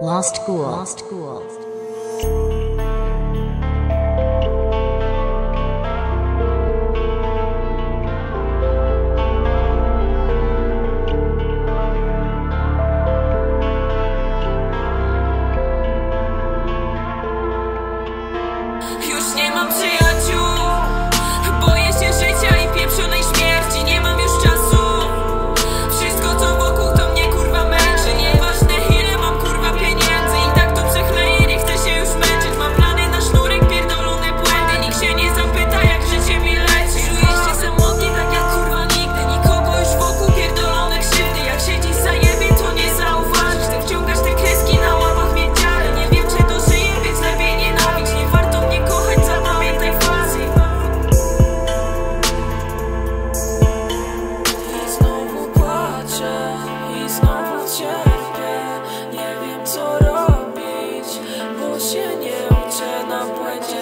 Lost Ghoul. Lost Ghoul. my boy